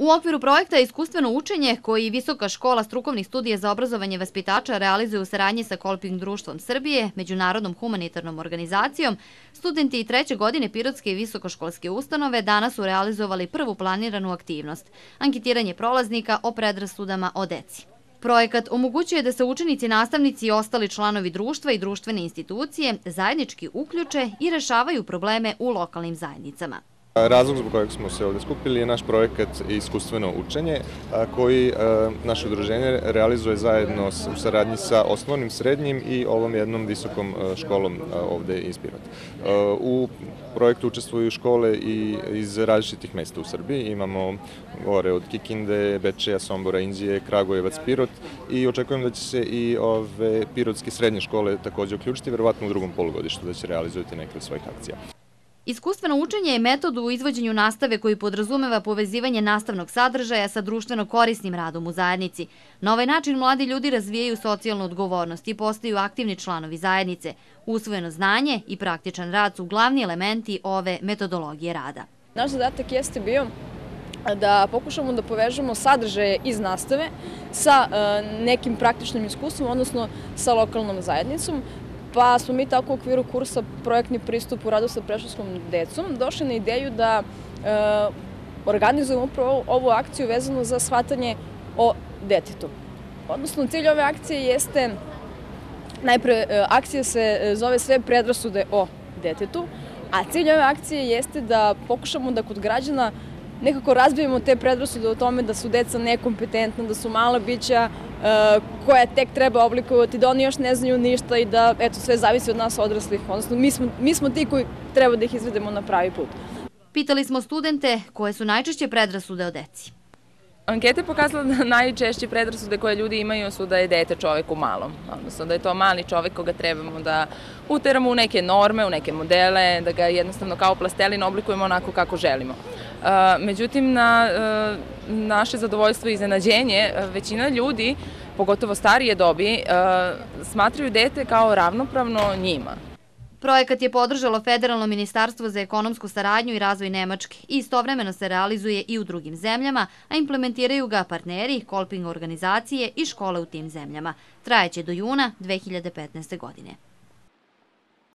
U okviru projekta Iskustveno učenje, koji Visoka škola strukovnih studija za obrazovanje vaspitača realizuje u saradnji sa Kolping društvom Srbije, Međunarodnom humanitarnom organizacijom, studenti i treće godine Pirotske i visokoškolske ustanove danas su realizovali prvu planiranu aktivnost – anketiranje prolaznika o predrasudama o deci. Projekat omogućuje da se učenici, nastavnici i ostali članovi društva i društvene institucije zajednički uključe i rešavaju probleme u lokalnim zajednicama. Razlog zbog kojeg smo se ovde skupili je naš projekat Iskustveno učenje, koji naše udruženje realizuje zajedno u saradnji sa osnovnim, srednjim i ovom jednom visokom školom ovde iz Pirota. U projektu učestvuju škole i iz različitih mesta u Srbiji. Imamo gore od Kikinde, Bečeja, Sombora, Inđije, Kragujevac, Pirot i očekujem da će se i ove pirotske srednje škole takođe uključiti, verovatno u drugom polugodištu da će realizovati neke od svojih akcija. Iskustveno učenje je metod u izvođenju nastave koji podrazumeva povezivanje nastavnog sadržaja sa društveno korisnim radom u zajednici. Na ovaj način mladi ljudi razvijaju socijalnu odgovornost i postaju aktivni članovi zajednice. Usvojeno znanje i praktičan rad su glavni elementi ove metodologije rada. Naš zadatak jeste bio da pokušamo da povežemo sadržaje iz nastave sa e, nekim praktičnim iskustvom, odnosno sa lokalnom zajednicom, Pa smo mi tako u okviru kursa projektni pristup u radu sa preškolskom decom došli na ideju da e, organizujemo upravo ovu akciju vezanu za shvatanje o detetu. Odnosno, cilj ove akcije jeste, najpre, e, akcija se e, zove sve predrasude o detetu, a cilj ove akcije jeste da pokušamo da kod građana nekako razbijemo te predrasude o tome da su deca nekompetentna, da su mala bića koja tek treba oblikovati, da oni još ne znaju ništa i da eto, sve zavisi od nas odraslih. Odnosno, mi smo, mi smo ti koji treba da ih izvedemo na pravi put. Pitali smo studente koje su najčešće predrasude o deci. Anketa je pokazala da najčešće predrasude koje ljudi imaju su da je dete čovek u malom. Odnosno da je to mali čovek koga trebamo da uteramo u neke norme, u neke modele, da ga jednostavno kao plastelin oblikujemo onako kako želimo. Međutim, na naše zadovoljstvo i iznenađenje, većina ljudi, pogotovo starije dobi, smatraju dete kao ravnopravno njima. Projekat je podržalo Federalno ministarstvo za ekonomsku saradnju i razvoj Nemačke i istovremeno se realizuje i u drugim zemljama, a implementiraju ga partneri, kolping organizacije i škole u tim zemljama. Trajeće do juna 2015. godine.